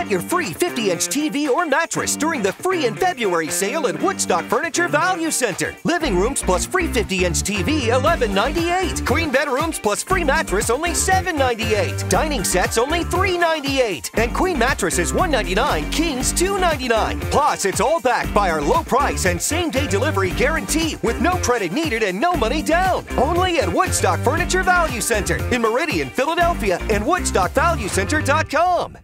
Get your free 50 inch TV or mattress during the free in February sale at Woodstock Furniture Value Center. Living rooms plus free 50 inch TV, $11.98. Queen bedrooms plus free mattress, only $7.98. Dining sets, only $3.98. And queen mattresses, $1.99. Kings, $2.99. Plus, it's all backed by our low price and same day delivery guarantee with no credit needed and no money down. Only at Woodstock Furniture Value Center in Meridian, Philadelphia, and WoodstockValueCenter.com.